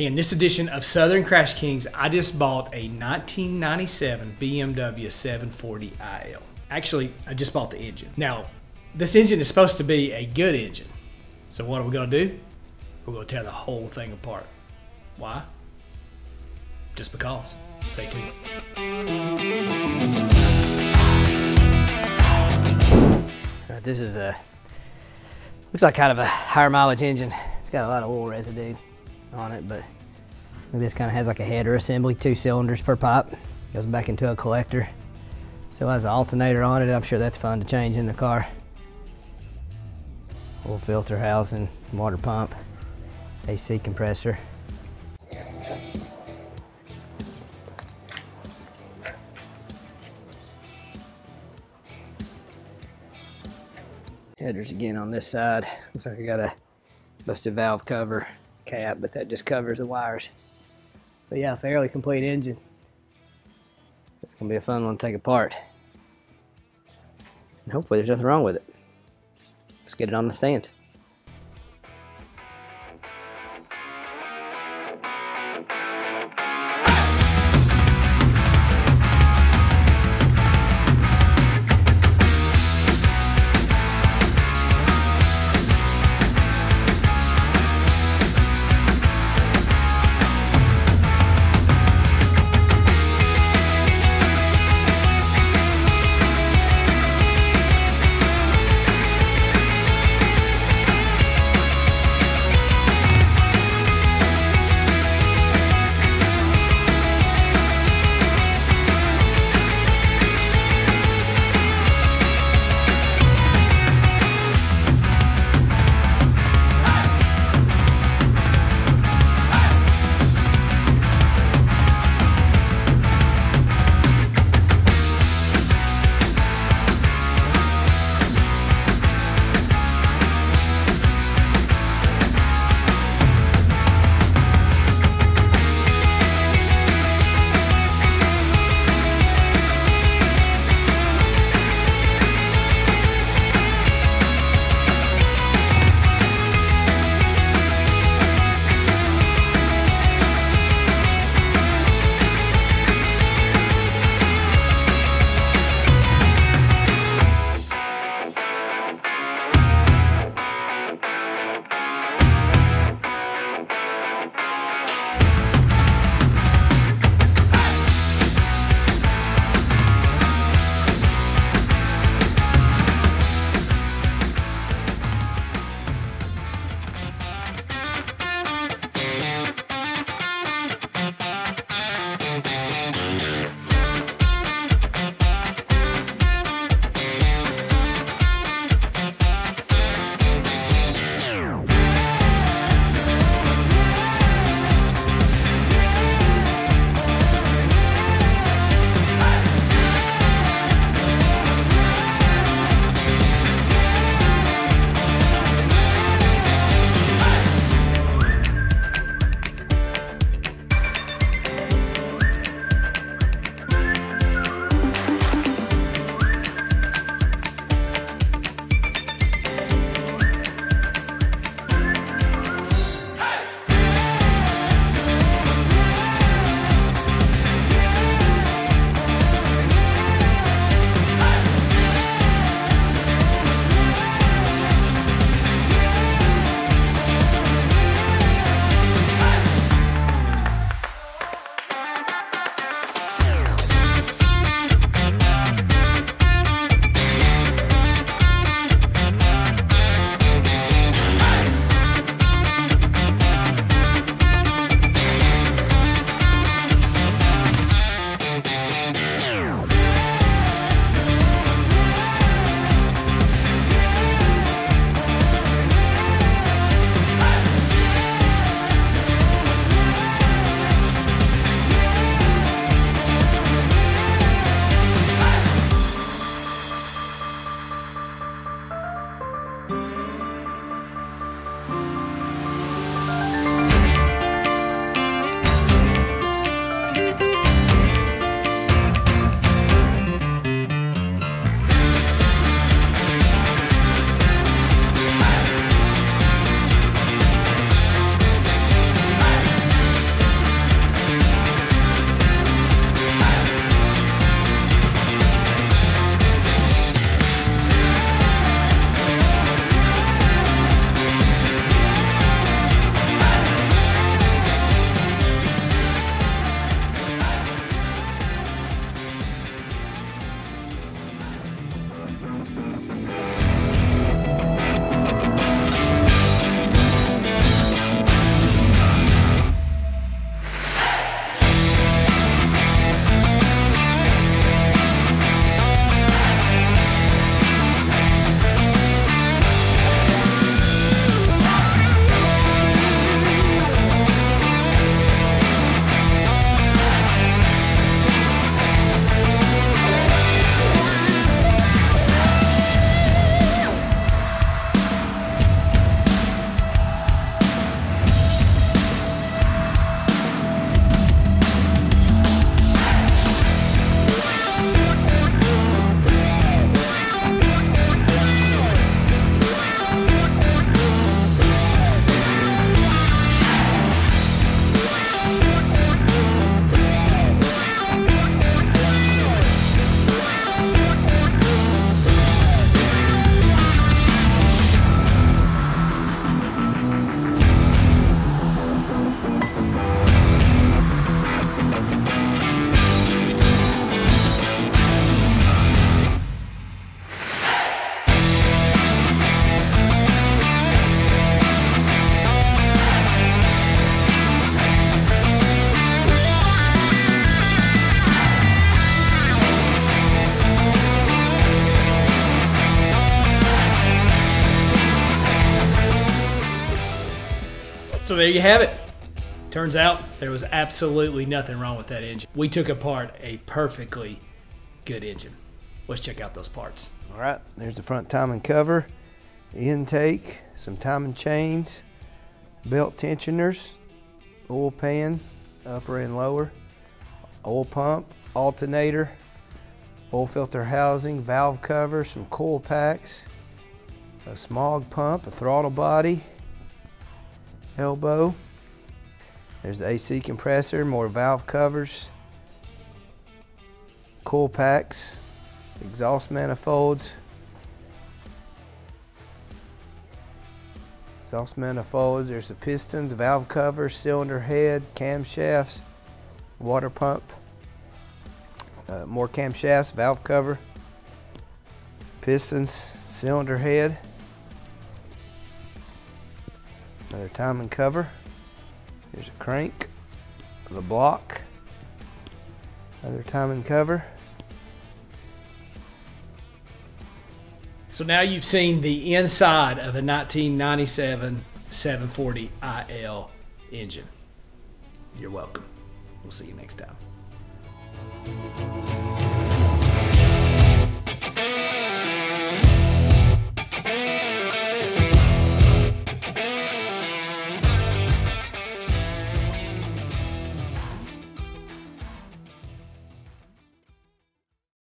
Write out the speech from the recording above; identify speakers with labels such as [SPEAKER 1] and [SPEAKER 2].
[SPEAKER 1] Hey, in this edition of Southern Crash Kings, I just bought a 1997 BMW 740iL. Actually, I just bought the engine. Now, this engine is supposed to be a good engine. So what are we gonna do? We're gonna tear the whole thing apart. Why? Just because. Stay tuned.
[SPEAKER 2] Right, this is a looks like kind of a higher mileage engine. It's got a lot of oil residue on it, but this kind of has like a header assembly, two cylinders per pipe. Goes back into a collector. Still has an alternator on it. I'm sure that's fun to change in the car. Oil filter housing, water pump, AC compressor. Headers again on this side. Looks like I got a busted valve cover cap, but that just covers the wires. But yeah, fairly complete engine. It's gonna be a fun one to take apart. And hopefully there's nothing wrong with it. Let's get it on the stand.
[SPEAKER 1] There you have it. Turns out there was absolutely nothing wrong with that engine. We took apart a perfectly good engine. Let's check out those parts.
[SPEAKER 2] All right, there's the front timing cover, intake, some timing chains, belt tensioners, oil pan, upper and lower, oil pump, alternator, oil filter housing, valve cover, some coil packs, a smog pump, a throttle body, elbow. There's the AC compressor, more valve covers, coil packs, exhaust manifolds, exhaust manifolds. There's the pistons, valve covers, cylinder head, camshafts, water pump, uh, more camshafts, valve cover, pistons, cylinder head, another timing cover. Here's a crank, the block, another timing cover.
[SPEAKER 1] So now you've seen the inside of a 1997 740 IL engine. You're welcome. We'll see you next time.